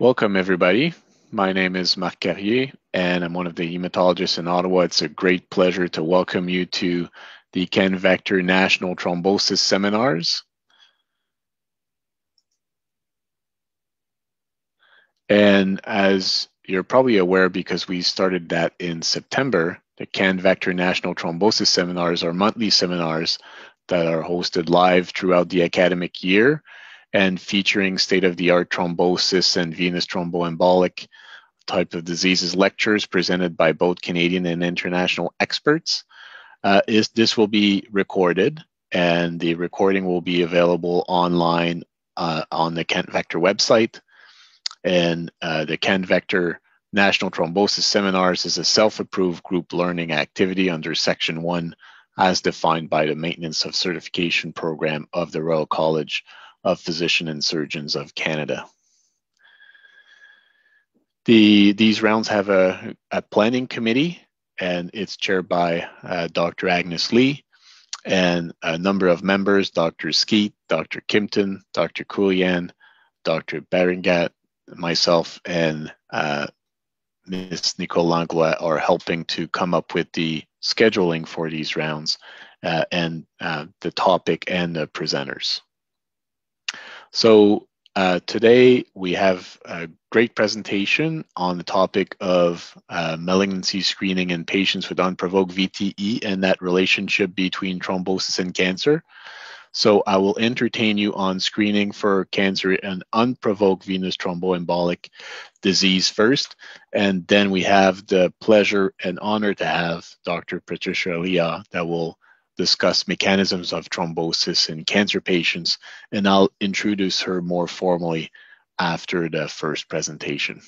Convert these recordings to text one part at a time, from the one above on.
Welcome, everybody. My name is Marc Carrier, and I'm one of the hematologists in Ottawa. It's a great pleasure to welcome you to the CanVector National Thrombosis Seminars. And as you're probably aware, because we started that in September, the CanVector National Thrombosis Seminars are monthly seminars that are hosted live throughout the academic year and featuring state-of-the-art thrombosis and venous thromboembolic type of diseases lectures presented by both Canadian and international experts. Uh, is this will be recorded and the recording will be available online uh, on the CanVector website. And uh, the Vector National Thrombosis Seminars is a self-approved group learning activity under Section 1 as defined by the Maintenance of Certification Program of the Royal College of Physician and Surgeons of Canada. The, these rounds have a, a planning committee and it's chaired by uh, Dr. Agnes Lee and a number of members, Dr. Skeith, Dr. Kimpton, Dr. Koulian, Dr. Berengat, myself, and uh, Ms. Nicole Langlois are helping to come up with the scheduling for these rounds uh, and uh, the topic and the presenters. So uh, today we have a great presentation on the topic of uh, malignancy screening in patients with unprovoked VTE and that relationship between thrombosis and cancer. So I will entertain you on screening for cancer and unprovoked venous thromboembolic disease first. And then we have the pleasure and honor to have Dr. Patricia Liaw that will discuss mechanisms of thrombosis in cancer patients, and I'll introduce her more formally after the first presentation.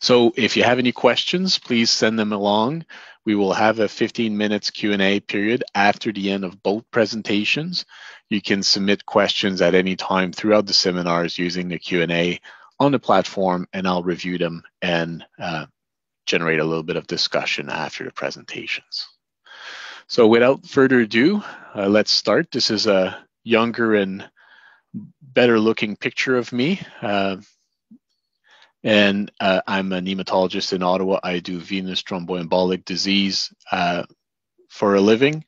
So if you have any questions, please send them along. We will have a 15 minutes Q&A period after the end of both presentations. You can submit questions at any time throughout the seminars using the Q&A on the platform, and I'll review them and uh, generate a little bit of discussion after the presentations. So without further ado, uh, let's start. This is a younger and better looking picture of me. Uh, and uh, I'm a hematologist in Ottawa. I do venous thromboembolic disease uh, for a living.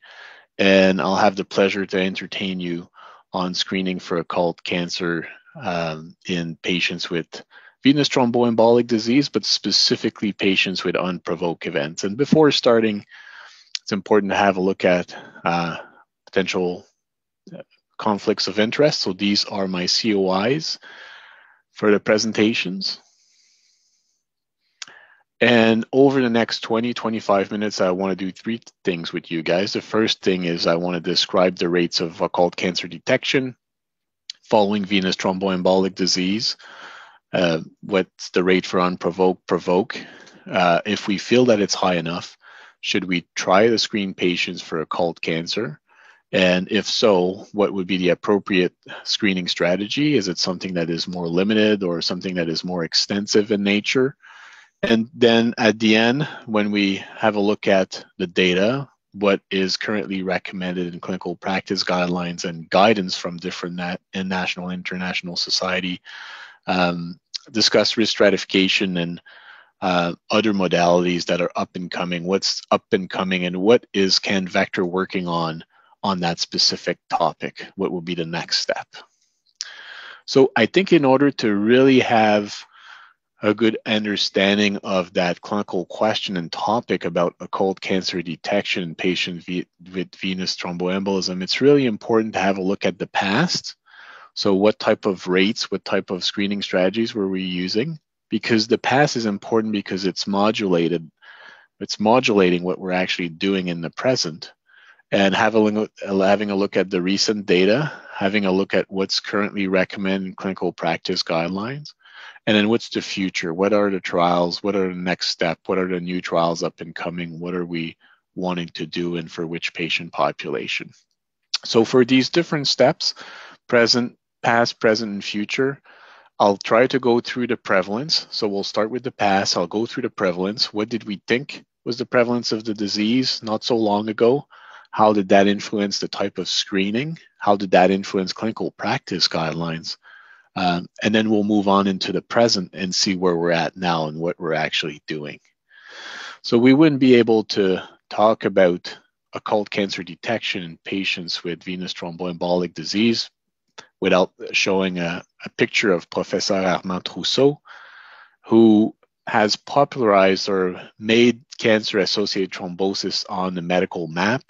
And I'll have the pleasure to entertain you on screening for occult cancer um, in patients with venous thromboembolic disease, but specifically patients with unprovoked events. And before starting, it's important to have a look at uh, potential uh, conflicts of interest. So these are my COIs for the presentations. And over the next 20, 25 minutes, I want to do three things with you guys. The first thing is I want to describe the rates of occult cancer detection following venous thromboembolic disease. Uh, what's the rate for unprovoked, provoke? Uh, if we feel that it's high enough, should we try to screen patients for occult cancer? And if so, what would be the appropriate screening strategy? Is it something that is more limited or something that is more extensive in nature? And then at the end, when we have a look at the data, what is currently recommended in clinical practice guidelines and guidance from different nat- and national international society, um, discuss risk stratification and uh, other modalities that are up and coming, what's up and coming, and what is CanVector working on on that specific topic? What will be the next step? So I think in order to really have a good understanding of that clinical question and topic about occult cancer detection in patients with venous thromboembolism, it's really important to have a look at the past. So what type of rates, what type of screening strategies were we using? Because the past is important because it's modulated it's modulating what we're actually doing in the present. And having a, having a look at the recent data having a look at what's currently recommended in clinical practice guidelines and then what's the future? What are the trials? What are the next step? What are the new trials up and coming? What are we wanting to do and for which patient population? So for these different steps present past present and future I'll try to go through the prevalence. So we'll start with the past. I'll go through the prevalence. What did we think was the prevalence of the disease not so long ago? How did that influence the type of screening? How did that influence clinical practice guidelines? Um, and then we'll move on into the present and see where we're at now and what we're actually doing. So we wouldn't be able to talk about occult cancer detection in patients with venous thromboembolic disease without showing a, a picture of Professor Armand Trousseau, who has popularized or made cancer associated thrombosis on the medical map.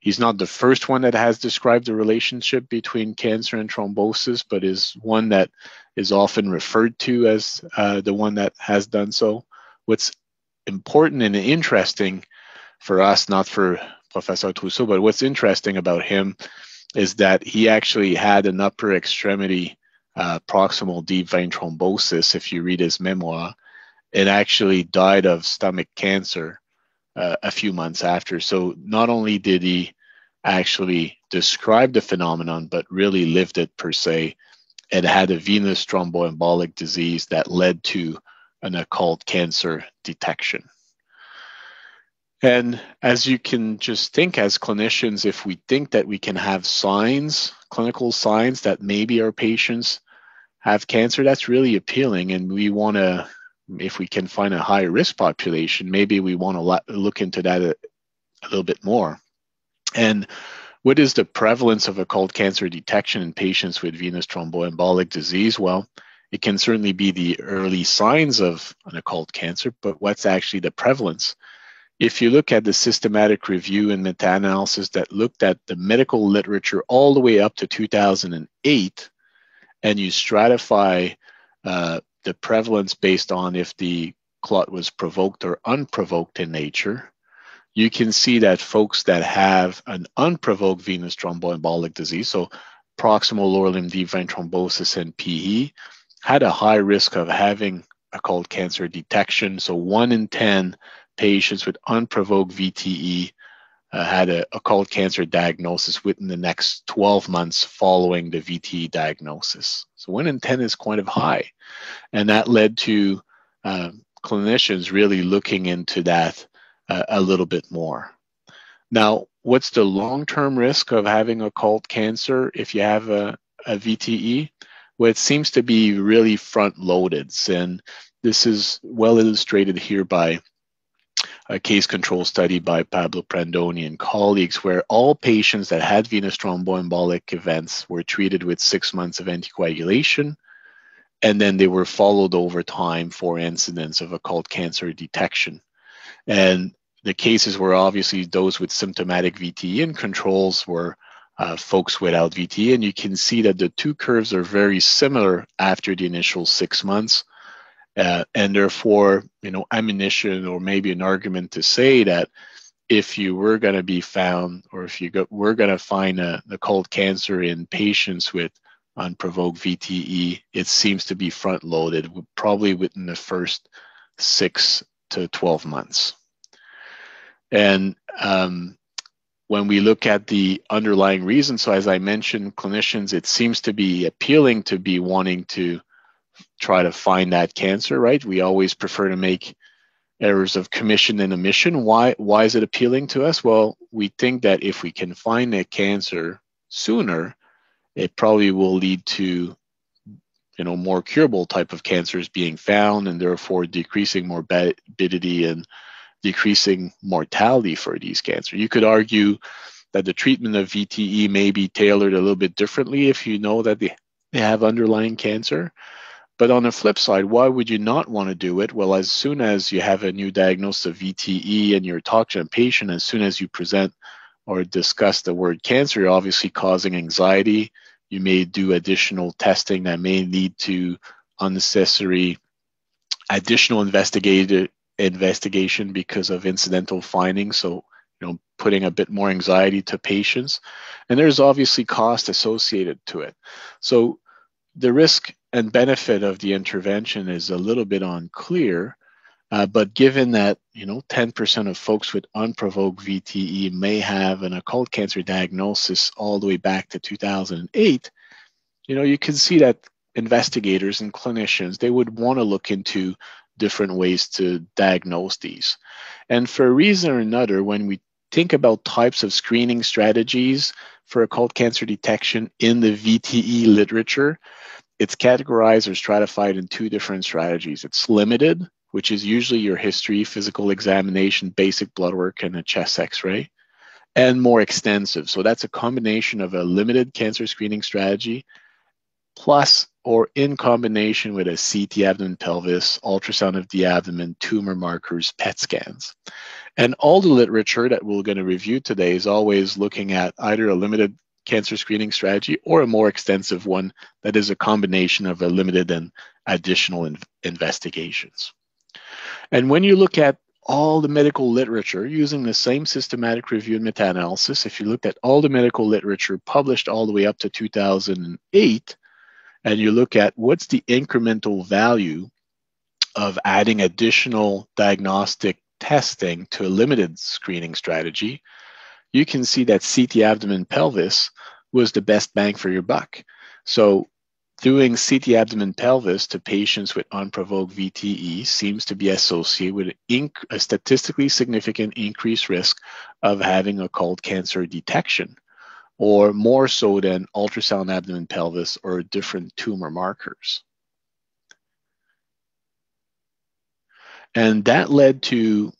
He's not the first one that has described the relationship between cancer and thrombosis, but is one that is often referred to as uh, the one that has done so. What's important and interesting for us, not for Professor Trousseau, but what's interesting about him is that he actually had an upper extremity uh, proximal deep vein thrombosis, if you read his memoir, and actually died of stomach cancer uh, a few months after. So not only did he actually describe the phenomenon, but really lived it per se, and had a venous thromboembolic disease that led to an occult cancer detection. And as you can just think as clinicians, if we think that we can have signs, clinical signs that maybe our patients have cancer, that's really appealing. And we want to, if we can find a high risk population, maybe we want to look into that a, a little bit more. And what is the prevalence of occult cancer detection in patients with venous thromboembolic disease? Well, it can certainly be the early signs of an occult cancer, but what's actually the prevalence? If you look at the systematic review and meta-analysis that looked at the medical literature all the way up to 2008, and you stratify uh, the prevalence based on if the clot was provoked or unprovoked in nature, you can see that folks that have an unprovoked venous thromboembolic disease, so proximal lower limb deep vein thrombosis and PE, had a high risk of having occult cancer detection. So one in 10 patients with unprovoked VTE uh, had a occult cancer diagnosis within the next 12 months following the VTE diagnosis. So one in 10 is quite of high. And that led to uh, clinicians really looking into that uh, a little bit more. Now, what's the long-term risk of having occult cancer if you have a, a VTE? Well, it seems to be really front-loaded. And this is well illustrated here by a case control study by Paolo Prandoni and colleagues, where all patients that had venous thromboembolic events were treated with six months of anticoagulation, and then they were followed over time for incidents of occult cancer detection. And the cases were obviously those with symptomatic VTE, and controls were uh, folks without VTE. And you can see that the two curves are very similar after the initial six months uh, and therefore, you know, ammunition or maybe an argument to say that if you were going to be found or if you go, were going to find a, cold cancer in patients with unprovoked VTE, it seems to be front loaded, probably within the first six to 12 months. And um, when we look at the underlying reason, so as I mentioned, clinicians, it seems to be appealing to be wanting to try to find that cancer, right? We always prefer to make errors of commission and omission. Why, why is it appealing to us? Well, we think that if we can find that cancer sooner, it probably will lead to you know more curable type of cancers being found and therefore decreasing morbidity and decreasing mortality for these cancers. You could argue that the treatment of VTE may be tailored a little bit differently if you know that they, they have underlying cancer. But on the flip side, why would you not want to do it? Well, as soon as you have a new diagnosis of VTE and you're talking to a patient, as soon as you present or discuss the word cancer, you're obviously causing anxiety. You may do additional testing that may lead to unnecessary additional investigated investigation because of incidental findings. So, you know, putting a bit more anxiety to patients. And there's obviously cost associated to it. So the risk and benefit of the intervention is a little bit unclear. Uh, but given that you know 10% of folks with unprovoked VTE may have an occult cancer diagnosis all the way back to 2008, you know you can see that investigators and clinicians they would want to look into different ways to diagnose these. And for a reason or another, when we think about types of screening strategies for occult cancer detection in the VTE literature, it's categorized or stratified in two different strategies. It's limited, which is usually your history, physical examination, basic blood work, and a chest x ray, and more extensive. So that's a combination of a limited cancer screening strategy plus or in combination with a CT abdomen pelvis, ultrasound of the abdomen, tumor markers, PET scans. And all the literature that we're going to review today is always looking at either a limited cancer screening strategy or a more extensive one that is a combination of a limited and additional in investigations. And when you look at all the medical literature using the same systematic review and meta-analysis, if you looked at all the medical literature published all the way up to 2008, and you look at what's the incremental value of adding additional diagnostic testing to a limited screening strategy, you can see that CT abdomen pelvis was the best bang for your buck. So doing CT abdomen pelvis to patients with unprovoked VTE seems to be associated with a statistically significant increased risk of having a occult cancer detection, or more so than ultrasound abdomen pelvis or different tumor markers. And that led to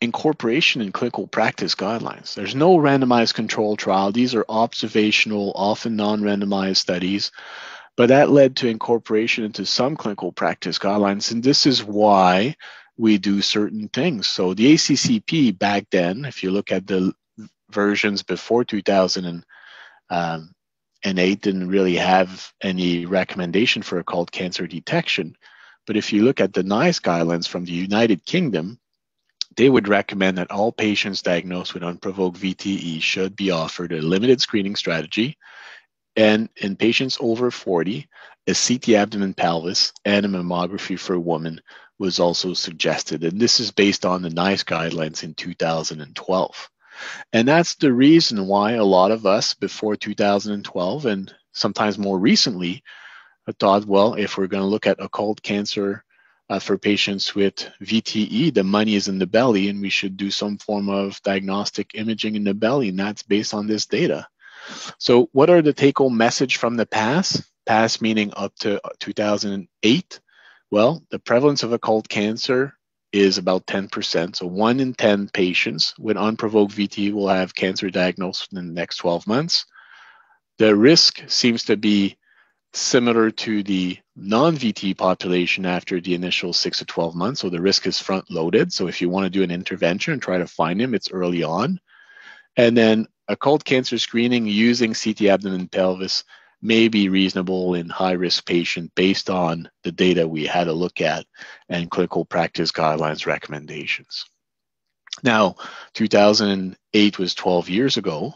incorporation in clinical practice guidelines. There's no randomized control trial. These are observational, often non randomized studies, but that led to incorporation into some clinical practice guidelines. And this is why we do certain things. So the ACCP back then, if you look at the versions before 2008, um, didn't really have any recommendation for occult cancer detection. But if you look at the NICE guidelines from the United Kingdom, they would recommend that all patients diagnosed with unprovoked VTE should be offered a limited screening strategy. And in patients over 40, a CT abdomen pelvis and a mammography for a woman was also suggested. And this is based on the NICE guidelines in 2012. And that's the reason why a lot of us before 2012 and sometimes more recently thought, well, if we're going to look at occult cancer uh, for patients with VTE, the money is in the belly, and we should do some form of diagnostic imaging in the belly, and that's based on this data. So, what are the take home message from the past? Past meaning up to 2008. Well, the prevalence of occult cancer is about 10%. So, one in 10 patients with unprovoked VTE will have cancer diagnosed in the next 12 months. The risk seems to be similar to the non-VT population after the initial six to 12 months. So the risk is front loaded. So if you want to do an intervention and try to find him, it's early on. And then occult cancer screening using CT abdomen pelvis may be reasonable in high risk patient based on the data we had a look at and clinical practice guidelines recommendations. Now, 2008 was 12 years ago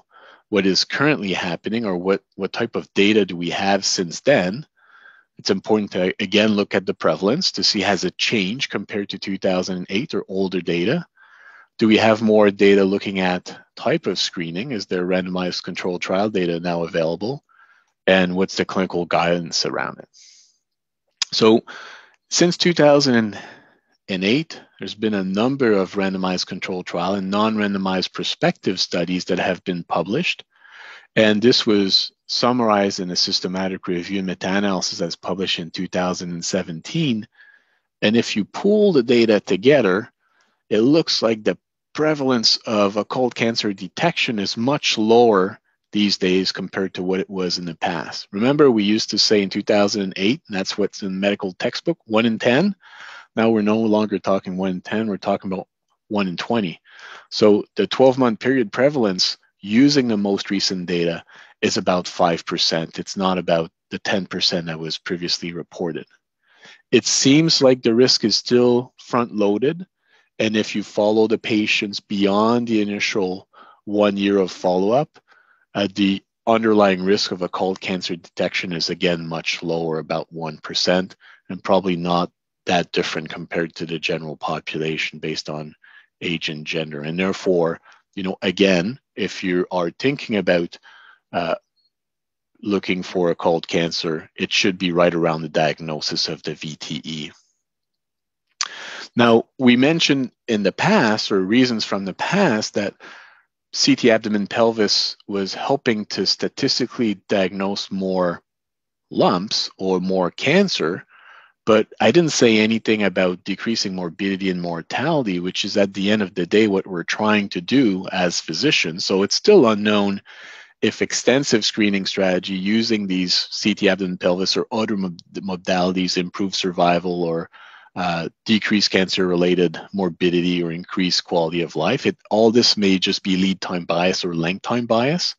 what is currently happening or what, what type of data do we have since then, it's important to again look at the prevalence to see has it changed compared to 2008 or older data. Do we have more data looking at type of screening? Is there randomized controlled trial data now available? And what's the clinical guidance around it? So since 2008, there's been a number of randomized controlled trial and non-randomized prospective studies that have been published. And this was summarized in a systematic review and meta-analysis that's published in 2017. And if you pull the data together, it looks like the prevalence of occult cancer detection is much lower these days compared to what it was in the past. Remember, we used to say in 2008, and that's what's in medical textbook, one in 10. Now we're no longer talking 1 in 10, we're talking about 1 in 20. So the 12 month period prevalence using the most recent data is about 5%. It's not about the 10% that was previously reported. It seems like the risk is still front loaded. And if you follow the patients beyond the initial one year of follow up, uh, the underlying risk of occult cancer detection is again much lower, about 1%, and probably not that different compared to the general population based on age and gender. And therefore, you know, again, if you are thinking about uh, looking for occult cancer, it should be right around the diagnosis of the VTE. Now, we mentioned in the past, or reasons from the past, that CT abdomen pelvis was helping to statistically diagnose more lumps or more cancer, but I didn't say anything about decreasing morbidity and mortality, which is at the end of the day what we're trying to do as physicians. So it's still unknown if extensive screening strategy using these CT abdomen pelvis or other modalities improve survival or uh, decrease cancer related morbidity or increase quality of life. It, all this may just be lead time bias or length time bias.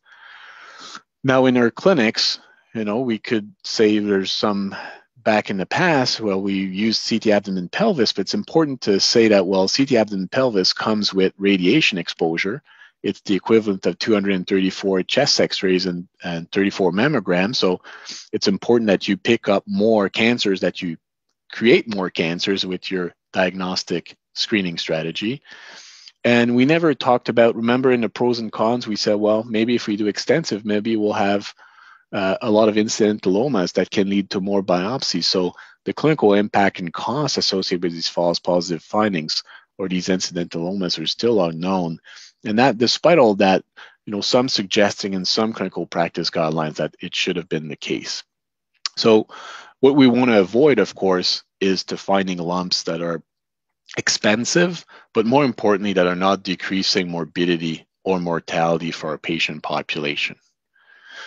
Now, in our clinics, you know, we could say there's some back in the past, well, we used CT abdomen pelvis, but it's important to say that, well, CT abdomen pelvis comes with radiation exposure it's the equivalent of 234 chest x-rays and, and 34 mammograms. So it's important that you pick up more cancers, that you create more cancers with your diagnostic screening strategy. And we never talked about, remember in the pros and cons, we said, well, maybe if we do extensive, maybe we'll have uh, a lot of incidentalomas that can lead to more biopsies. So the clinical impact and cost associated with these false positive findings or these incidentalomas are still unknown. And that, despite all that, you know, some suggesting in some clinical practice guidelines that it should have been the case. So, what we want to avoid, of course, is to finding lumps that are expensive, but more importantly, that are not decreasing morbidity or mortality for our patient population.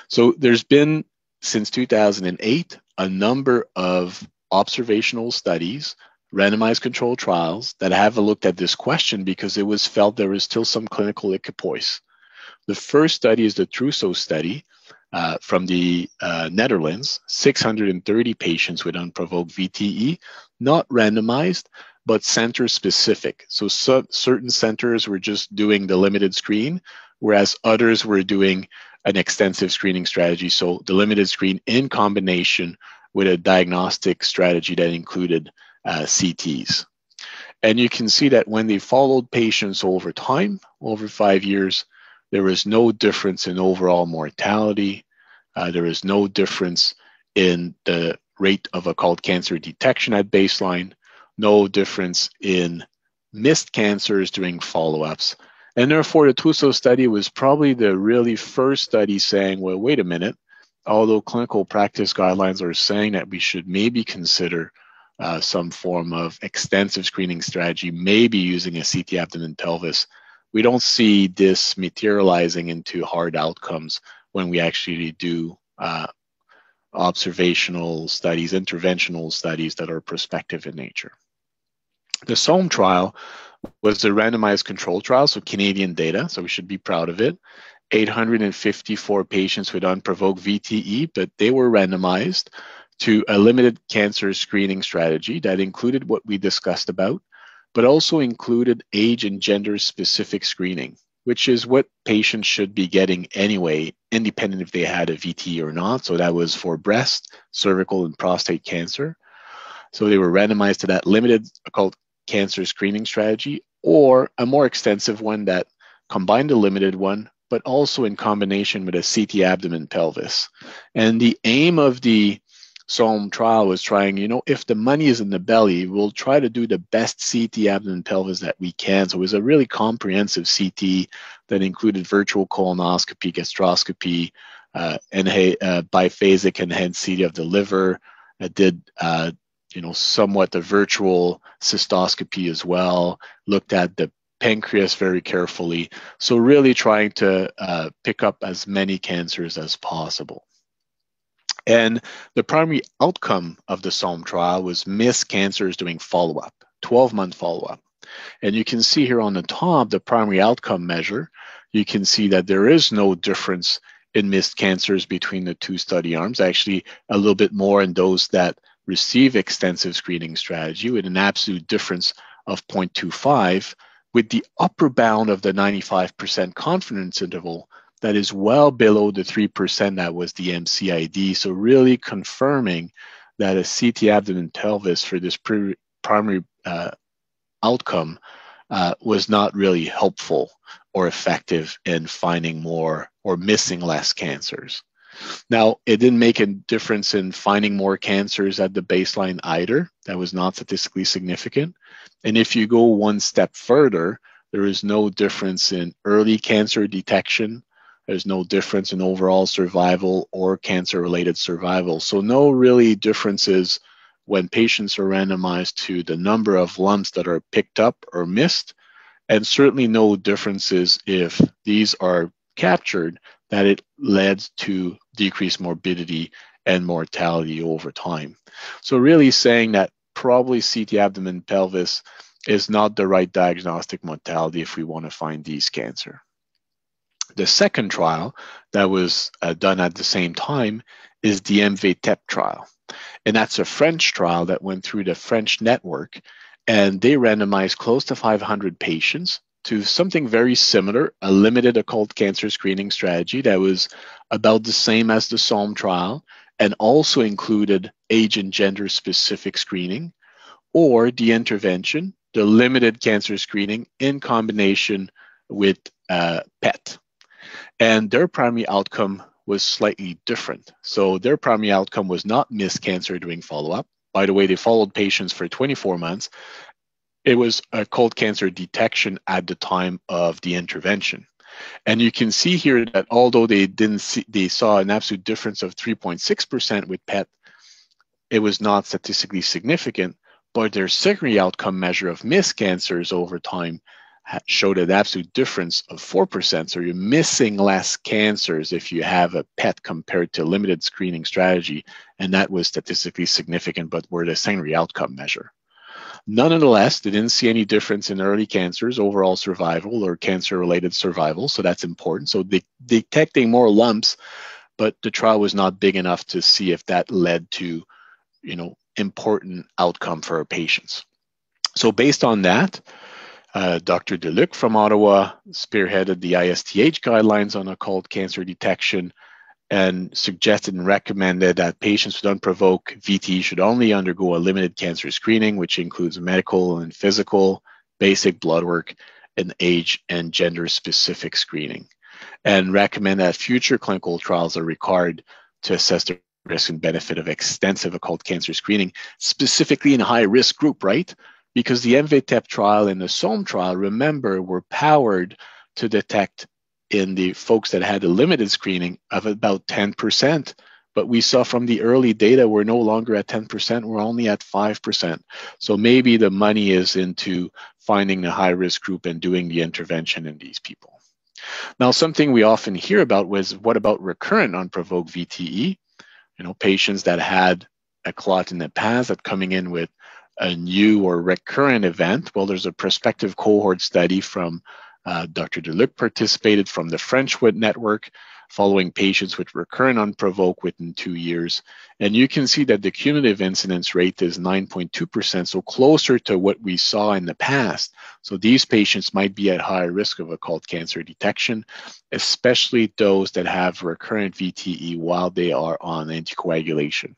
So, there's been since 2008 a number of observational studies randomized controlled trials that have looked at this question because it was felt there was still some clinical equipoise. The first study is the Trousseau study uh, from the uh, Netherlands, 630 patients with unprovoked VTE, not randomized, but center specific. So, so certain centers were just doing the limited screen, whereas others were doing an extensive screening strategy. So the limited screen in combination with a diagnostic strategy that included uh, CTs. And you can see that when they followed patients over time, over five years, there was no difference in overall mortality. Uh, there is no difference in the rate of occult cancer detection at baseline, no difference in missed cancers during follow ups. And therefore, the Trousseau study was probably the really first study saying, well, wait a minute, although clinical practice guidelines are saying that we should maybe consider uh, some form of extensive screening strategy, maybe using a CT abdomen pelvis, we don't see this materializing into hard outcomes when we actually do uh, observational studies, interventional studies that are prospective in nature. The SOME trial was a randomized control trial, so Canadian data, so we should be proud of it. 854 patients with unprovoked VTE, but they were randomized to a limited cancer screening strategy that included what we discussed about, but also included age and gender specific screening, which is what patients should be getting anyway, independent if they had a VT or not. So that was for breast, cervical, and prostate cancer. So they were randomized to that limited occult cancer screening strategy or a more extensive one that combined the limited one, but also in combination with a CT abdomen pelvis. And the aim of the SOME trial was trying, you know, if the money is in the belly, we'll try to do the best CT abdomen pelvis that we can. So it was a really comprehensive CT that included virtual colonoscopy, gastroscopy, uh, and uh, biphasic enhanced CT of the liver. It did, uh, you know, somewhat the virtual cystoscopy as well. Looked at the pancreas very carefully. So really trying to uh, pick up as many cancers as possible. And the primary outcome of the SOME trial was missed cancers doing follow up, 12 month follow up. And you can see here on the top, the primary outcome measure, you can see that there is no difference in missed cancers between the two study arms, actually, a little bit more in those that receive extensive screening strategy with an absolute difference of 0.25, with the upper bound of the 95% confidence interval that is well below the 3% that was the MCID. So, really confirming that a CT abdomen pelvis for this pre- primary uh, outcome uh, was not really helpful or effective in finding more or missing less cancers. Now, it didn't make a difference in finding more cancers at the baseline either. That was not statistically significant. And if you go one step further, there is no difference in early cancer detection There's no difference in overall survival or cancer related survival. So, no really differences when patients are randomized to the number of lumps that are picked up or missed, and certainly no differences if these are captured that it led to decreased morbidity and mortality over time. So, really saying that probably CT abdomen pelvis is not the right diagnostic modality if we want to find these cancer. The second trial that was uh, done at the same time is the MVTEP trial. And that's a French trial that went through the French network, and they randomized close to 500 patients to something very similar, a limited occult cancer screening strategy that was about the same as the SOLM trial and also included age and gender specific screening, or the intervention, the limited cancer screening in combination with uh, PET. And their primary outcome was slightly different. So their primary outcome was not missed cancer during follow up. By the way, they followed patients for 24 months. It was occult cancer detection at the time of the intervention. And you can see here that although they didn't see, they saw an absolute difference of 3.6% with PET, it was not statistically significant, but their secondary outcome measure of missed cancers over time showed an absolute difference of 4%. So you're missing less cancers if you have a PET compared to limited screening strategy. And that was statistically significant, but were the secondary outcome measure. Nonetheless, they didn't see any difference in early cancers, overall survival, or cancer related survival. So that's important. So de- detecting more lumps, but the trial was not big enough to see if that led to, you know, important outcome for our patients. So based on that, uh, Dr. Delluc from Ottawa spearheaded the ISTH guidelines on occult cancer detection and suggested and recommended that patients with unprovoked VTE should only undergo a limited cancer screening, which includes medical and physical, basic blood work, and age and gender specific screening, and recommend that future clinical trials are required to assess the risk and benefit of extensive occult cancer screening, specifically in a high risk group, right? Because the MVTEP trial and the SOLM trial, remember, were powered to detect in the folks that had a limited screening of about 10%. But we saw from the early data, we're no longer at 10%, we're only at 5%. So maybe the money is into finding the high risk group and doing the intervention in these people. Now, something we often hear about was what about recurrent unprovoked VTE? You know, patients that had a clot in the past that coming in with a new or recurrent event. Well, there's a prospective cohort study from uh, Dr. Delluc participated from the Frenchwood network, following patients with recurrent unprovoked within two years. And you can see that the cumulative incidence rate is 9.2%, so closer to what we saw in the past. So these patients might be at higher risk of occult cancer detection, especially those that have recurrent VTE while they are on anticoagulation.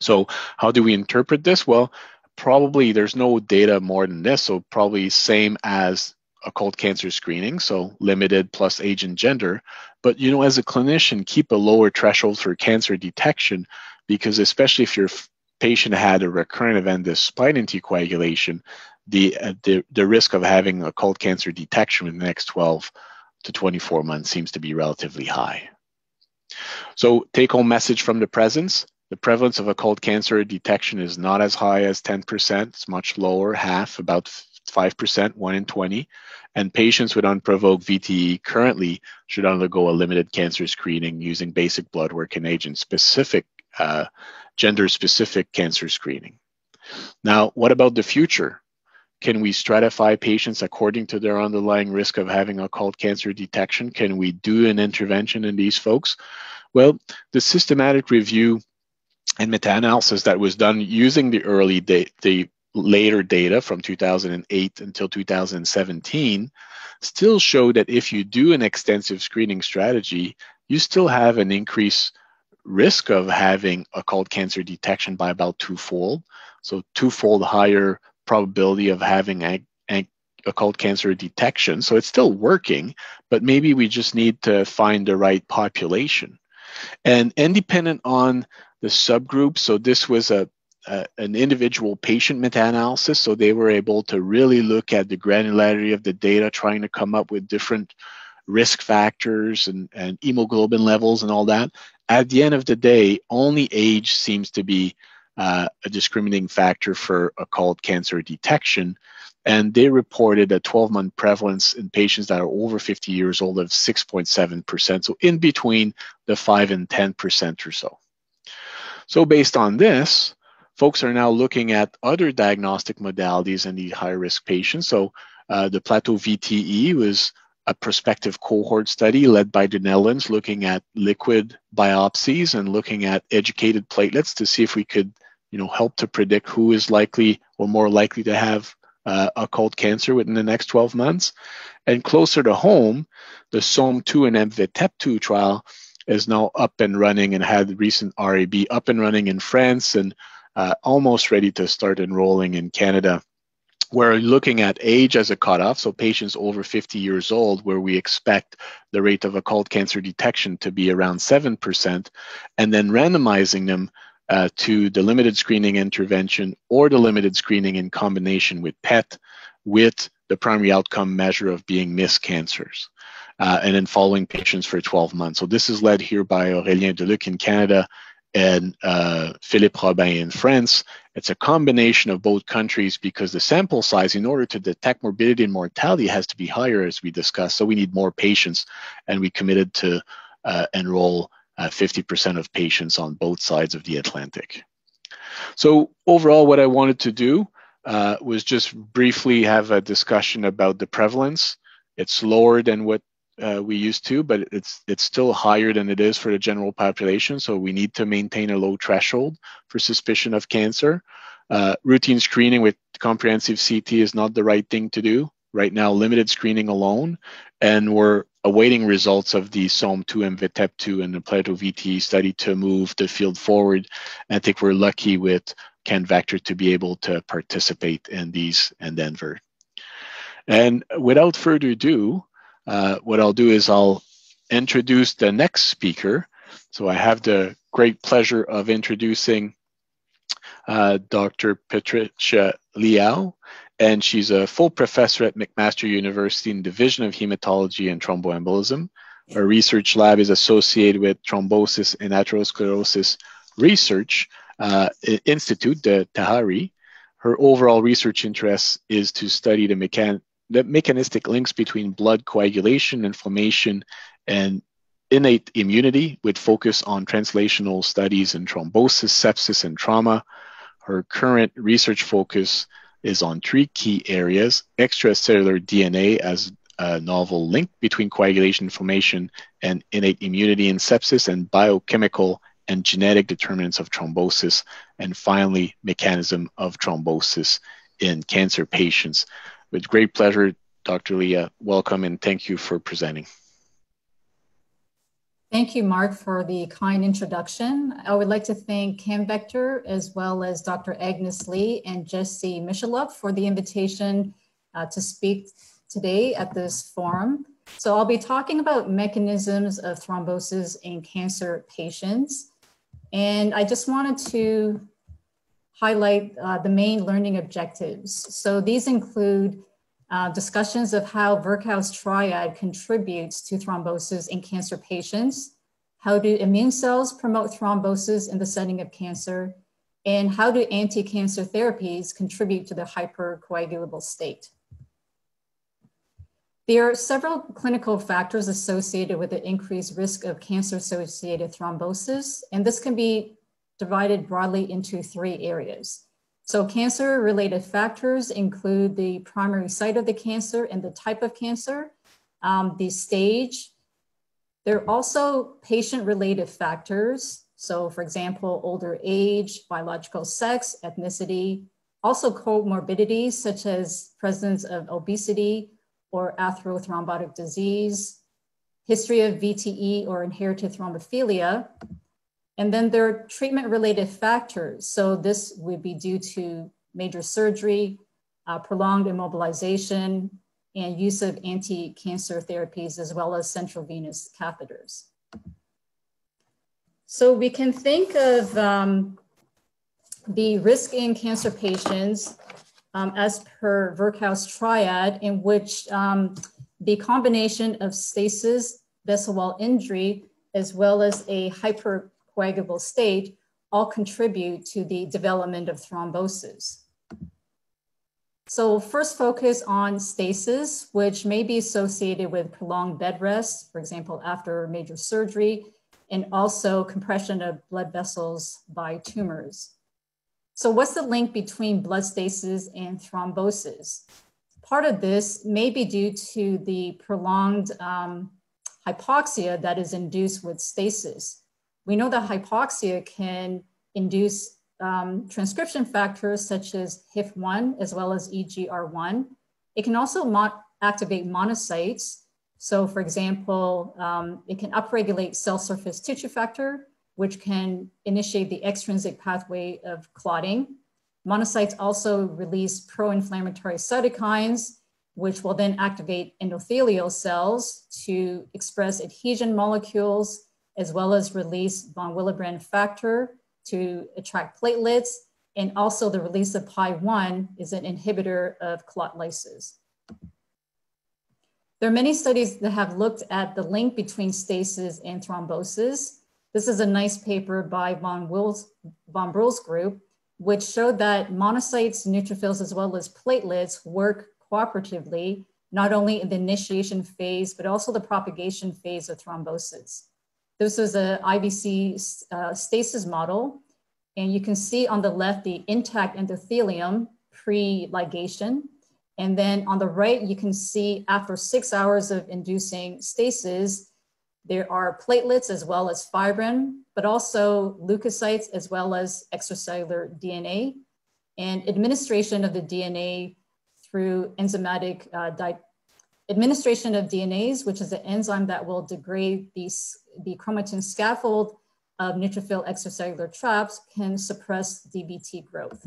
So how do we interpret this? Well, probably there's no data more than this, so probably same as occult cancer screening, so limited plus age and gender. But you know, as a clinician, keep a lower threshold for cancer detection because especially if your patient had a recurrent event despite anticoagulation, the, uh, the, the risk of having occult cancer detection in the next 12 to 24 months seems to be relatively high. So take home message from the presence. The prevalence of occult cancer detection is not as high as 10%. It's much lower, half, about 5%, 1 in 20. And patients with unprovoked VTE currently should undergo a limited cancer screening using basic blood work and agent specific, uh, gender specific cancer screening. Now, what about the future? Can we stratify patients according to their underlying risk of having occult cancer detection? Can we do an intervention in these folks? Well, the systematic review and meta-analysis that was done using the early date, the later data from 2008 until 2017 still show that if you do an extensive screening strategy, you still have an increased risk of having occult cancer detection by about twofold. So, twofold higher probability of having a, a occult cancer detection. So, it's still working, but maybe we just need to find the right population. And independent on the subgroup, so this was a uh, an individual patient meta-analysis so they were able to really look at the granularity of the data trying to come up with different risk factors and, and hemoglobin levels and all that. At the end of the day, only age seems to be uh, a discriminating factor for occult cancer detection. And they reported a 12 month prevalence in patients that are over 50 years old of 6.7%. So in between the 5 and 10% or so. So based on this, folks are now looking at other diagnostic modalities in the high risk patients. So uh, the PLATO VTE was a prospective cohort study led by the Netherlands looking at liquid biopsies and looking at educated platelets to see if we could you know, help to predict who is likely or more likely to have uh, occult cancer within the next 12 months. And closer to home, the SOM2 and MVTEP2 trial is now up and running and had recent RAB up and running in France and uh, almost ready to start enrolling in Canada we're looking at age as a cutoff, so patients over 50 years old, where we expect the rate of occult cancer detection to be around 7%, and then randomizing them uh, to the limited screening intervention or the limited screening in combination with PET with the primary outcome measure of being missed cancers. Uh, and then following patients for 12 months. So this is led here by Aurélien Delluc in Canada and uh, Philippe Robin in France. It's a combination of both countries because the sample size, in order to detect morbidity and mortality, has to be higher, as we discussed. So we need more patients, and we committed to uh, enroll uh, 50% of patients on both sides of the Atlantic. So overall, what I wanted to do uh, was just briefly have a discussion about the prevalence. It's lower than what uh, we used to, but it's it's still higher than it is for the general population. So we need to maintain a low threshold for suspicion of cancer. Uh, routine screening with comprehensive CT is not the right thing to do right now. Limited screening alone, and we're awaiting results of the SOM2 and VTEP2 and the PLATO VTE study to move the field forward. I think we're lucky with CanVector to be able to participate in these in Denver. And without further ado, uh, what I'll do is I'll introduce the next speaker. So I have the great pleasure of introducing uh, Dr. Patricia Liaw, and she's a full professor at McMaster University in the Division of Hematology and Thromboembolism. Her research lab is associated with Thrombosis and Atherosclerosis Research uh, Institute, the TaARI. Her overall research interest is to study the mechan the mechanistic links between blood coagulation, inflammation, and innate immunity with focus on translational studies in thrombosis, sepsis, and trauma. Her current research focus is on three key areas extracellular DNA as a novel link between coagulation, inflammation, and innate immunity in sepsis, and biochemical and genetic determinants of thrombosis, and finally, mechanism of thrombosis in cancer patients. With great pleasure, Dr. Liaw, welcome and thank you for presenting. Thank you, Mark, for the kind introduction. I would like to thank CanVector as well as Dr. Agnes Lee and Jesse Mishalov for the invitation uh, to speak today at this forum. So I'll be talking about mechanisms of thrombosis in cancer patients. And I just wanted to highlight uh, the main learning objectives. So these include uh, discussions of how Virchow's triad contributes to thrombosis in cancer patients, how do immune cells promote thrombosis in the setting of cancer, and how do anti-cancer therapies contribute to the hypercoagulable state. There are several clinical factors associated with the increased risk of cancer-associated thrombosis, and this can be divided broadly into three areas. So cancer related factors include the primary site of the cancer and the type of cancer, um, the stage. There are also patient related factors. So for example, older age, biological sex, ethnicity, also comorbidities such as presence of obesity or atherothrombotic disease, history of VTE or inherited thrombophilia, and then there are treatment related factors. So this would be due to major surgery, uh, prolonged immobilization, and use of anti-cancer therapies as well as central venous catheters. So we can think of um, the risk in cancer patients um, as per Virchow's triad in which um, the combination of stasis, vessel wall injury, as well as a hypercoagulable state all contribute to the development of thrombosis. So first focus on stasis, which may be associated with prolonged bed rest, for example, after major surgery, and also compression of blood vessels by tumors. So what's the link between blood stasis and thrombosis? Part of this may be due to the prolonged um, hypoxia that is induced with stasis. We know that hypoxia can induce um, transcription factors such as HIF1 as well as EGR1. It can also mo activate monocytes. So for example, um, it can upregulate cell surface tissue factor, which can initiate the extrinsic pathway of clotting. Monocytes also release pro-inflammatory cytokines, which will then activate endothelial cells to express adhesion molecules, as well as release von Willebrand factor, to attract platelets. And also the release of PI1 is an inhibitor of clot lysis. There are many studies that have looked at the link between stasis and thrombosis. This is a nice paper by von, Wills, von group, which showed that monocytes, neutrophils, as well as platelets work cooperatively, not only in the initiation phase, but also the propagation phase of thrombosis. This was an IVC uh, stasis model. And you can see on the left, the intact endothelium pre-ligation. And then on the right, you can see after six hours of inducing stasis, there are platelets as well as fibrin, but also leukocytes as well as extracellular DNA. And administration of the DNA through enzymatic uh, administration of DNase, which is an enzyme that will degrade these, the chromatin scaffold of neutrophil extracellular traps can suppress DBT growth.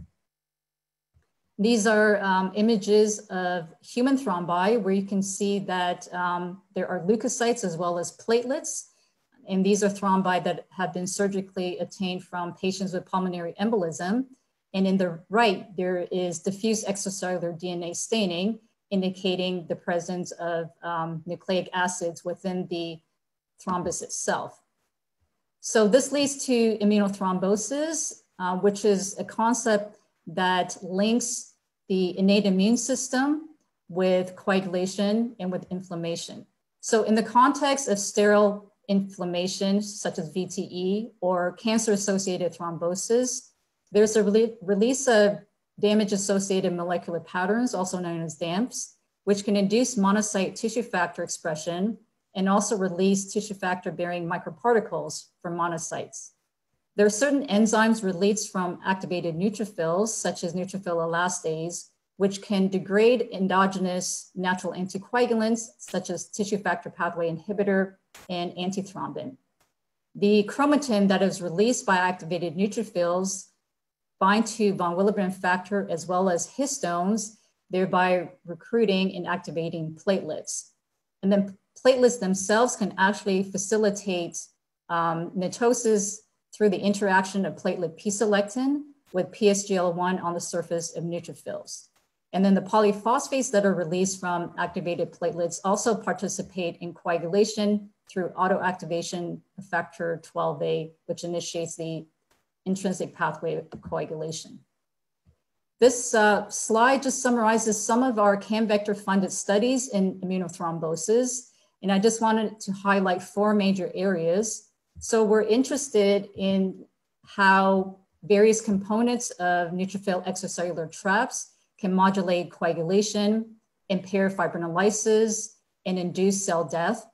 These are um, images of human thrombi where you can see that um, there are leukocytes as well as platelets. And these are thrombi that have been surgically obtained from patients with pulmonary embolism. And in the right, there is diffuse extracellular DNA staining indicating the presence of um, nucleic acids within the thrombus itself. So this leads to immunothrombosis, uh, which is a concept that links the innate immune system with coagulation and with inflammation. So in the context of sterile inflammation, such as VTE or cancer-associated thrombosis, there's a release of damage-associated molecular patterns, also known as DAMPs, which can induce monocyte tissue factor expression and also release tissue factor bearing microparticles from monocytes. There are certain enzymes released from activated neutrophils, such as neutrophil elastase, which can degrade endogenous natural anticoagulants, such as tissue factor pathway inhibitor and antithrombin. The chromatin that is released by activated neutrophils bind to von Willebrand factor as well as histones, thereby recruiting and activating platelets. And then platelets themselves can actually facilitate um, mitosis through the interaction of platelet p-selectin with PSGL1 on the surface of neutrophils. And then the polyphosphates that are released from activated platelets also participate in coagulation through autoactivation of factor 12A, which initiates the intrinsic pathway coagulation. This uh, slide just summarizes some of our CAM vector funded studies in immunothrombosis. And I just wanted to highlight four major areas. So we're interested in how various components of neutrophil extracellular traps can modulate coagulation, impair fibrinolysis, and induce cell death.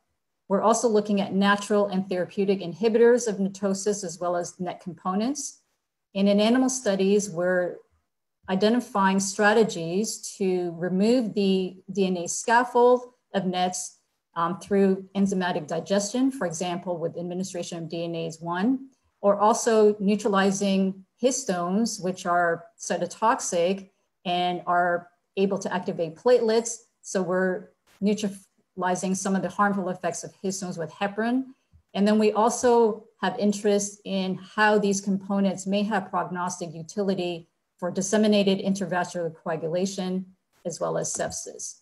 We're also looking at natural and therapeutic inhibitors of netosis as well as NET components. And in animal studies, we're identifying strategies to remove the DNA scaffold of NETs um, through enzymatic digestion, for example, with administration of DNase 1, or also neutralizing histones, which are cytotoxic and are able to activate platelets. So we're neutralizing some of the harmful effects of histones with heparin. And then we also have interest in how these components may have prognostic utility for disseminated intravascular coagulation, as well as sepsis.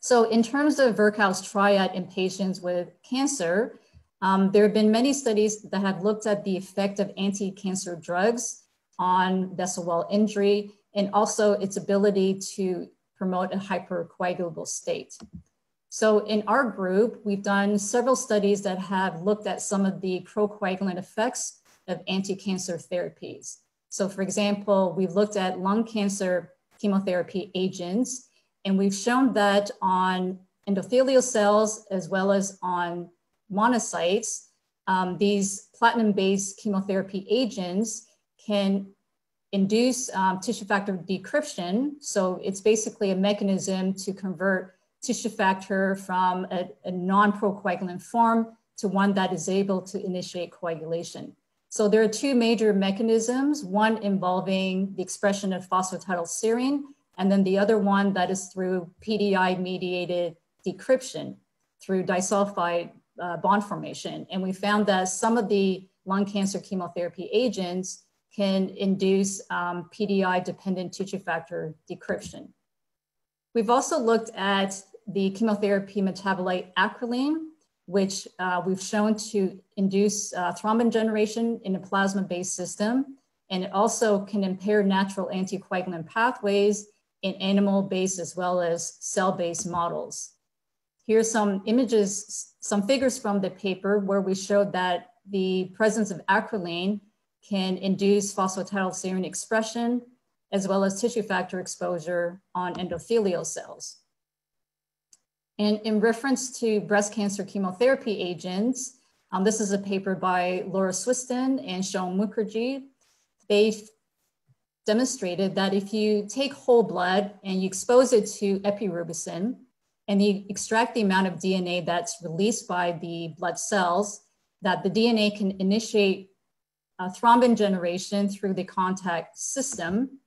So in terms of Virchow's triad in patients with cancer, um, there have been many studies that have looked at the effect of anti-cancer drugs on vessel wall injury and also its ability to promote a hypercoagulable state. So in our group, we've done several studies that have looked at some of the procoagulant effects of anti-cancer therapies. So for example, we've looked at lung cancer chemotherapy agents, and we've shown that on endothelial cells as well as on monocytes, um, these platinum-based chemotherapy agents can induce um, tissue factor decryption. So it's basically a mechanism to convert tissue factor from a, a non-procoagulant form to one that is able to initiate coagulation. So there are two major mechanisms, one involving the expression of phosphatidylserine, and then the other one that is through PDI mediated decryption through disulfide uh, bond formation. And we found that some of the lung cancer chemotherapy agents can induce um, PDI dependent tissue factor decryption. We've also looked at the chemotherapy metabolite acrolein, which uh, we've shown to induce uh, thrombin generation in a plasma-based system. And it also can impair natural anticoagulant pathways in animal-based as well as cell-based models. Here's some images, some figures from the paper where we showed that the presence of acrolein can induce phosphatidylserine expression as well as tissue factor exposure on endothelial cells. And in reference to breast cancer chemotherapy agents, um, this is a paper by Laura Swiston and Sean Mukherjee. They've demonstrated that if you take whole blood and you expose it to epirubicin and you extract the amount of DNA that's released by the blood cells, that the DNA can initiate thrombin generation through the contact system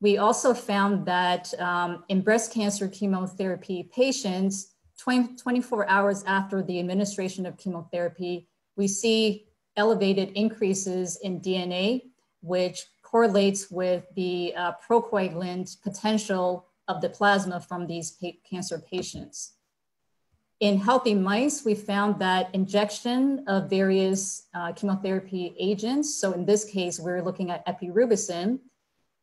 we also found that um, in breast cancer chemotherapy patients, 20, 24 hours after the administration of chemotherapy, we see elevated increases in DNA, which correlates with the uh, procoagulant potential of the plasma from these pa cancer patients. In healthy mice, we found that injection of various uh, chemotherapy agents, so in this case, we're looking at epirubicin,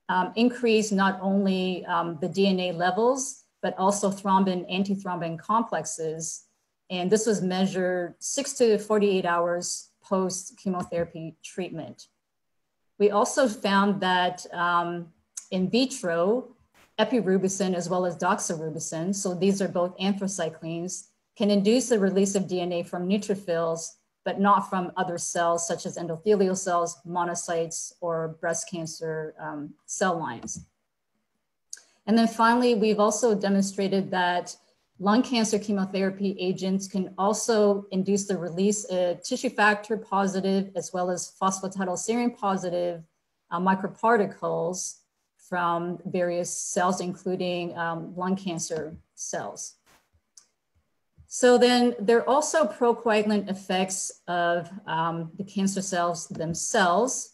um, increase not only um, the DNA levels, but also thrombin, antithrombin complexes. And this was measured six to 48 hours post chemotherapy treatment. We also found that um, in vitro, epirubicin as well as doxorubicin, so these are both anthracyclines, can induce the release of DNA from neutrophils but not from other cells such as endothelial cells, monocytes, or breast cancer um, cell lines. And then finally, we've also demonstrated that lung cancer chemotherapy agents can also induce the release of tissue factor positive as well as phosphatidylserine positive uh, microparticles from various cells, including um, lung cancer cells. So then there are also procoagulant effects of um, the cancer cells themselves.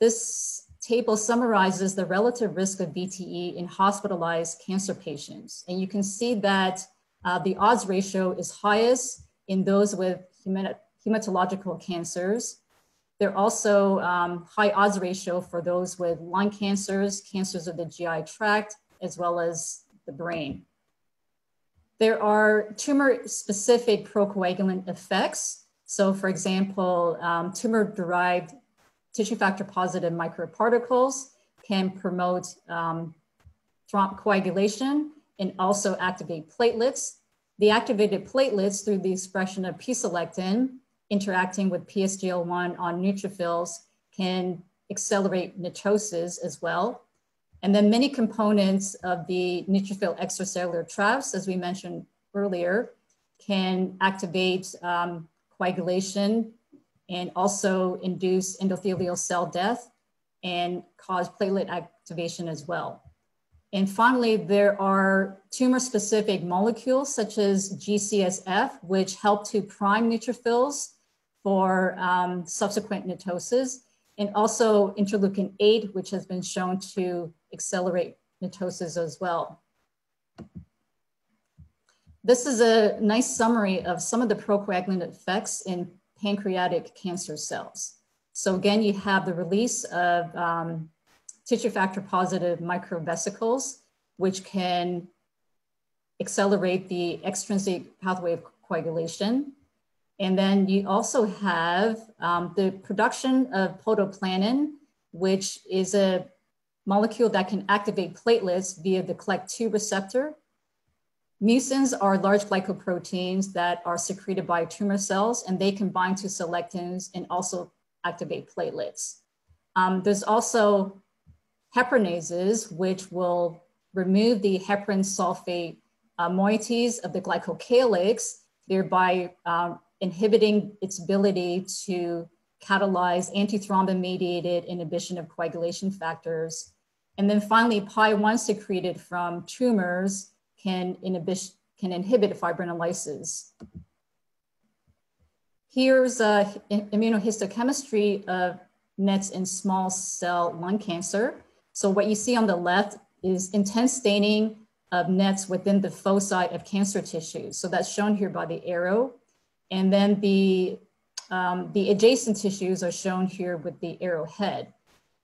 This table summarizes the relative risk of VTE in hospitalized cancer patients. And you can see that uh, the odds ratio is highest in those with hematological cancers. There are also um, high odds ratio for those with lung cancers, cancers of the GI tract, as well as the brain. There are tumor-specific procoagulant effects. So for example, um, tumor-derived tissue factor positive microparticles can promote um, coagulation and also activate platelets. The activated platelets through the expression of p-selectin interacting with PSGL1 on neutrophils can accelerate netosis as well. And then many components of the neutrophil extracellular traps, as we mentioned earlier, can activate um, coagulation and also induce endothelial cell death and cause platelet activation as well. And finally, there are tumor-specific molecules such as GCSF, which help to prime neutrophils for um, subsequent netosis, and also interleukin 8, which has been shown to accelerate netosis as well. this is a nice summary of some of the procoagulant effects in pancreatic cancer cells. So again, you have the release of um, tissue factor positive microvesicles, which can accelerate the extrinsic pathway of coagulation. And then you also have um, the production of protoplanin, which is a molecule that can activate platelets via the CLEC2 receptor. Mucins are large glycoproteins that are secreted by tumor cells, and they can bind to selectins and also activate platelets. Um, there's also heparinases, which will remove the heparin sulfate uh, moieties of the glycocalyx, thereby uh, inhibiting its ability to catalyze antithrombin mediated inhibition of coagulation factors. And then finally, PI1 secreted from tumors can, inhibit, can inhibit fibrinolysis. Here's uh, immunohistochemistry of NETs in small cell lung cancer. So what you see on the left is intense staining of NETs within the foci of cancer tissues. So that's shown here by the arrow. And then the, um, the adjacent tissues are shown here with the arrowhead.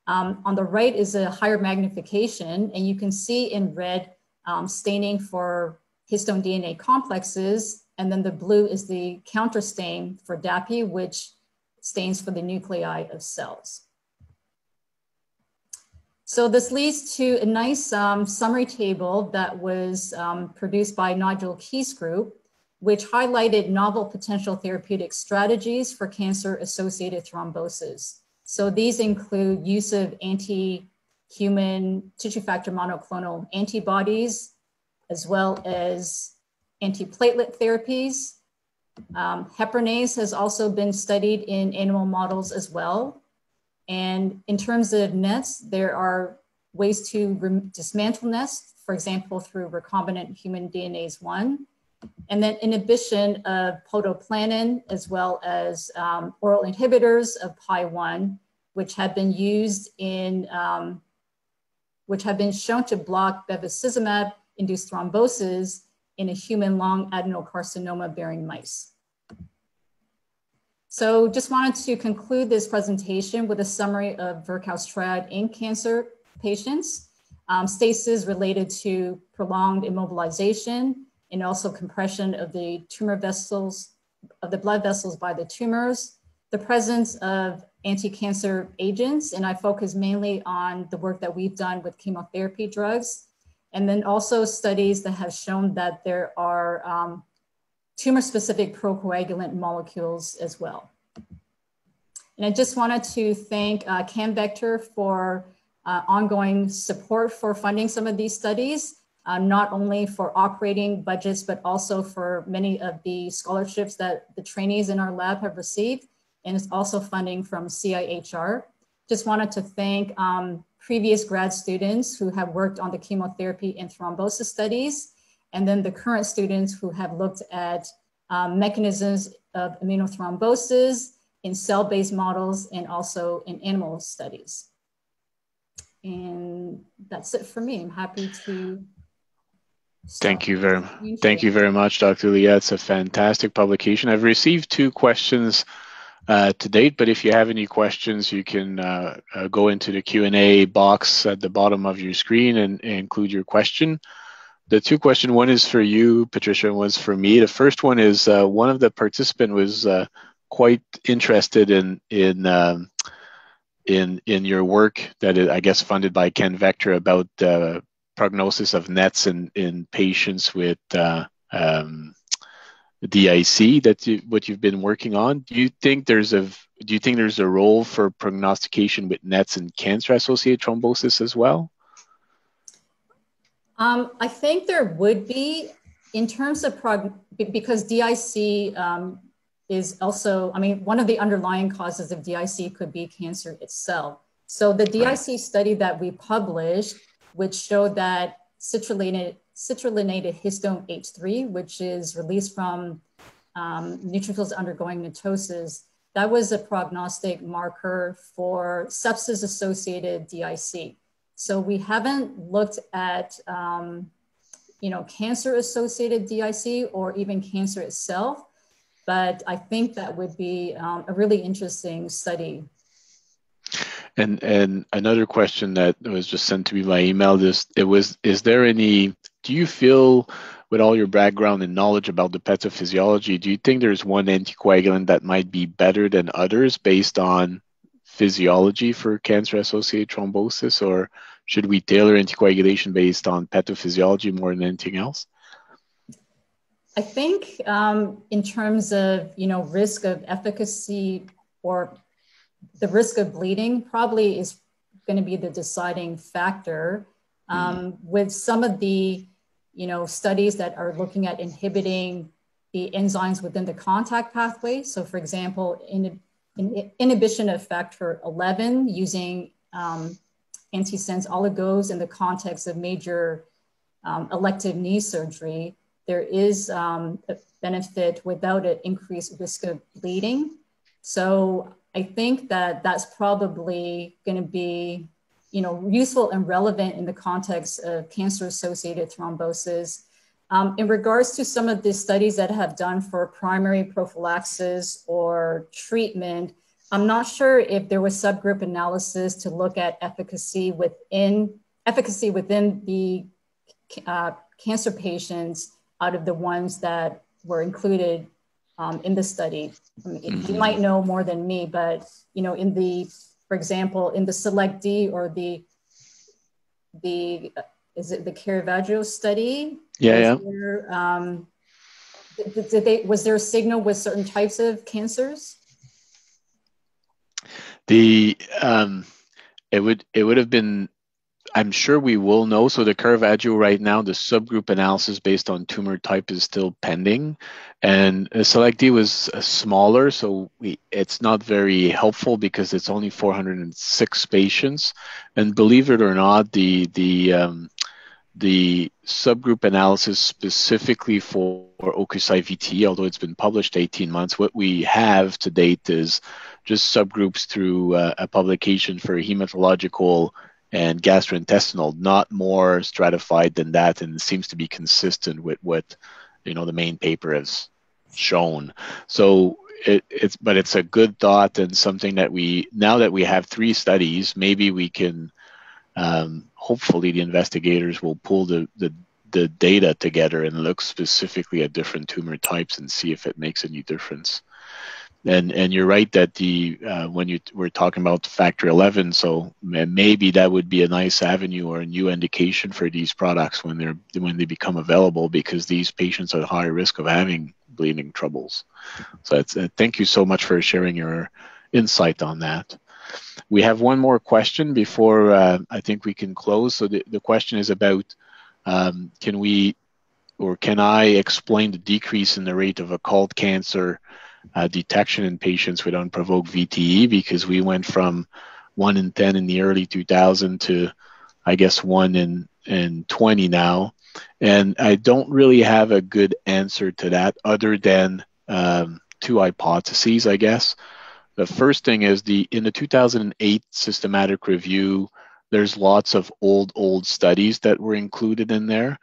Um, on the right is a higher magnification, and you can see in red um, staining for histone DNA complexes, and then the blue is the counter stain for DAPI, which stains for the nuclei of cells. So this leads to a nice um, summary table that was um, produced by Nigel Keys group, which highlighted novel potential therapeutic strategies for cancer-associated thrombosis. So these include use of anti-human tissue factor monoclonal antibodies, as well as antiplatelet therapies. Um, heparinase has also been studied in animal models as well. And in terms of NETs, there are ways to dismantle NETs, for example, through recombinant human DNase 1. And then inhibition of protoplanin, as well as um, oral inhibitors of PI1, which have been used in, um, which have been shown to block bevacizumab induced thrombosis in a human lung adenocarcinoma bearing mice. So just wanted to conclude this presentation with a summary of Virchow's in cancer patients, um, stasis related to prolonged immobilization and also compression of the tumor vessels, of the blood vessels by the tumors, the presence of anti-cancer agents, and I focus mainly on the work that we've done with chemotherapy drugs, and then also studies that have shown that there are um, tumor-specific procoagulant molecules as well. And I just wanted to thank uh, CanVector for uh, ongoing support for funding some of these studies, uh, not only for operating budgets, but also for many of the scholarships that the trainees in our lab have received. And it's also funding from CIHR. Just wanted to thank um, previous grad students who have worked on the chemotherapy and thrombosis studies, and then the current students who have looked at um, mechanisms of immunothrombosis in cell-based models and also in animal studies. And that's it for me. I'm happy to. Thank you very thank you very much, Dr. Leah. It's a fantastic publication. I've received two questions uh, to date, but if you have any questions, you can uh, uh, go into the Q&A box at the bottom of your screen and, and include your question the two question one is for you patricia and one's for me the first one is uh, one of the participant was uh, quite interested in in um, in in your work that is, I guess funded by Ken Vector about uh, prognosis of nets in in patients with uh, um, DIC that you, what you've been working on. Do you think there's a do you think there's a role for prognostication with nets and cancer associated thrombosis as well? Um, I think there would be in terms of prog because DIC um, is also, I mean, one of the underlying causes of DIC could be cancer itself. So the DIC study that we published, which showed that citrullinated, citrullinated histone H3, which is released from um, neutrophils undergoing mitosis, that was a prognostic marker for sepsis-associated DIC. So we haven't looked at, um, you know, cancer associated DIC or even cancer itself. But I think that would be um, a really interesting study. And and another question that was just sent to me by email this it was is there any do you feel with all your background and knowledge about the pathophysiology, do you think there's one anticoagulant that might be better than others based on physiology for cancer associated thrombosis, or should we tailor anticoagulation based on pathophysiology more than anything else? I think um, in terms of you know risk of efficacy or the risk of bleeding probably is going to be the deciding factor. Um, mm. With some of the you know, studies that are looking at inhibiting the enzymes within the contact pathway. So, for example, in, in inhibition of factor 11 using um, antisense oligos in the context of major um, elective knee surgery, there is um, a benefit without an increased risk of bleeding. So, I think that that's probably going to be you know, useful and relevant in the context of cancer-associated thrombosis. Um, in regards to some of the studies that have done for primary prophylaxis or treatment, I'm not sure if there was subgroup analysis to look at efficacy within efficacy within the uh, cancer patients out of the ones that were included um, in the study. I mean, mm-hmm. You might know more than me, but you know, in the for example, in the SELECT-D or the the is it the Caravaggio study? Yeah, was yeah. There, um, did, did they was there a signal with certain types of cancers? The um, it would it would have been I'm sure we will know. So the curve Caravaggio right now, the subgroup analysis based on tumor type is still pending, and SELECT-D was uh, smaller, so we, it's not very helpful because it's only 406 patients. And believe it or not, the the um, the subgroup analysis specifically for Okusai VT, although it's been published 18 months, what we have to date is just subgroups through uh, a publication for hematological and gastrointestinal, not more stratified than that, and seems to be consistent with what you know the main paper has shown. So it, it's but it's a good thought and something that we now that we have three studies, maybe we can um, hopefully the investigators will pull the, the the data together and look specifically at different tumor types and see if it makes any difference and and you're right that the uh, when you were talking about factor 11 so maybe that would be a nice avenue or a new indication for these products when they're when they become available because these patients are at higher risk of having bleeding troubles. So uh, thank you so much for sharing your insight on that. We have one more question before uh, i think we can close. So the, the question is about um, can we or can i explain the decrease in the rate of occult cancer uh, detection in patients with unprovoked VTE because we went from one in 10 in the early 2000 to, I guess, one in, in 20 now. And I don't really have a good answer to that other than um, two hypotheses, I guess. The first thing is the in the 2008 systematic review, there's lots of old, old studies that were included in there.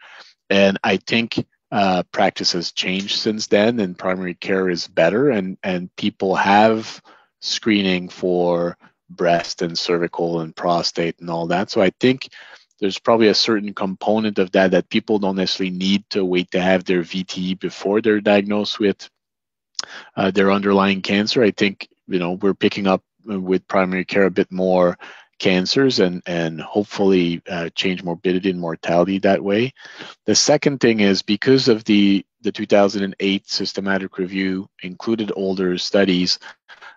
And I think uh, practice has changed since then, and primary care is better, and and people have screening for breast and cervical and prostate and all that. So I think there's probably a certain component of that that people don't necessarily need to wait to have their VTE before they're diagnosed with uh, their underlying cancer. I think you know we're picking up with primary care a bit more cancers and and hopefully uh, change morbidity and mortality that way. The second thing is because of the the 2008 systematic review included older studies.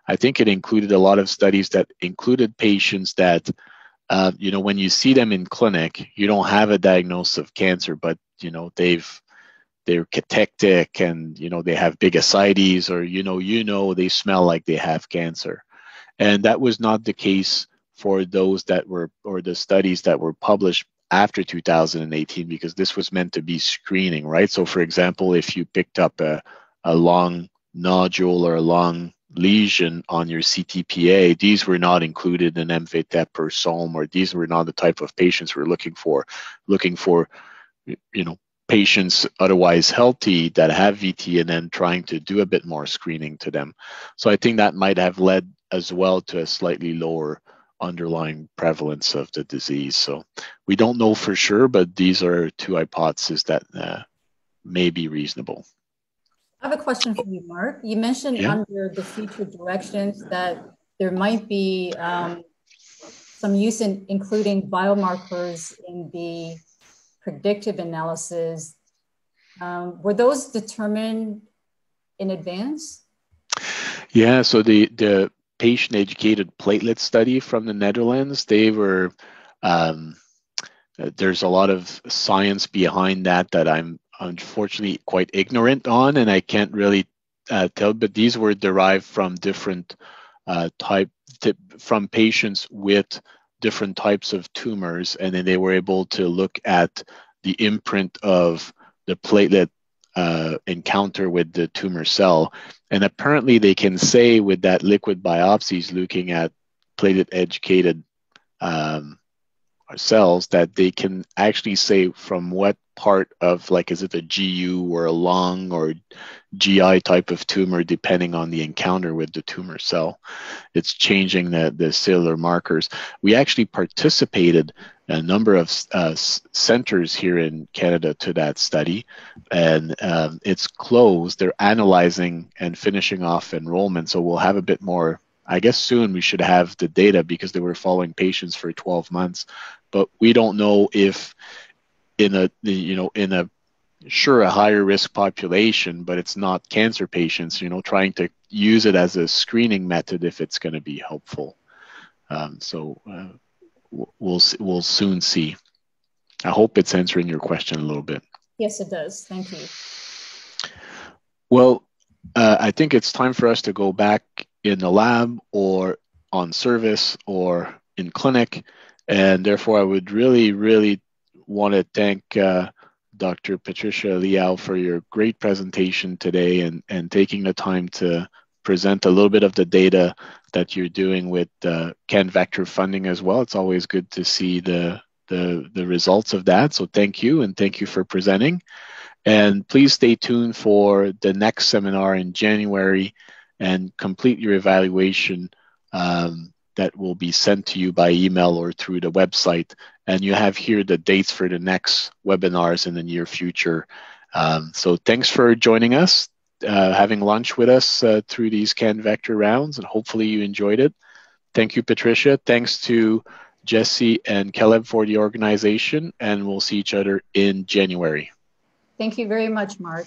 I think it included a lot of studies that included patients that uh, you know when you see them in clinic, you don't have a diagnosis of cancer, but you know they've they're catectic and you know they have big ascites or you know you know they smell like they have cancer and that was not the case for those that were or the studies that were published after 2018 because this was meant to be screening right so for example if you picked up a, a long nodule or a long lesion on your CTPA, these were not included in MVTEP or SOLM, or these were not the type of patients we're looking for. Looking for, you know, patients otherwise healthy that have VT and then trying to do a bit more screening to them. So I think that might have led as well to a slightly lower underlying prevalence of the disease. So we don't know for sure, but these are two hypotheses that uh, may be reasonable. I have a question for you, Mark. You mentioned yeah. under the future directions that there might be um, some use in including biomarkers in the predictive analysis. Um, were those determined in advance? Yeah, so the, the patient educated platelet study from the Netherlands, they were, um, there's a lot of science behind that that I'm unfortunately quite ignorant on, and I can't really uh, tell, but these were derived from different uh, type, from patients with different types of tumors, and then they were able to look at the imprint of the platelet uh, encounter with the tumor cell. And apparently, they can say with that liquid biopsies looking at platelet educated um, cells that they can actually say from what part of like is it a GU or a lung or GI type of tumor depending on the encounter with the tumor cell. It's changing the, the cellular markers. We actually participated a number of uh, centers here in Canada to that study, and um, it's closed. They're analyzing and finishing off enrollment, so we'll have a bit more. I guess soon we should have the data because they were following patients for 12 months, but we don't know if in a you know in a sure a higher risk population, but it's not cancer patients. You know, trying to use it as a screening method if it's going to be helpful. Um, so uh, we'll we'll soon see. I hope it's answering your question a little bit. Yes, it does. Thank you. Well, uh, I think it's time for us to go back in the lab or on service or in clinic, and therefore I would really, really want to thank uh, Dr. Patricia Liao for your great presentation today and, and taking the time to present a little bit of the data that you're doing with uh, CanVector funding as well. It's always good to see the, the, the results of that. So thank you and thank you for presenting. And please stay tuned for the next seminar in January and complete your evaluation um, that will be sent to you by email or through the website. And you have here the dates for the next webinars in the near future. Um, so thanks for joining us, uh, having lunch with us uh, through these CAN Vector rounds, and hopefully you enjoyed it. Thank you, Patricia. Thanks to Jesse and Caleb for the organization, and we'll see each other in January. Thank you very much, Mark.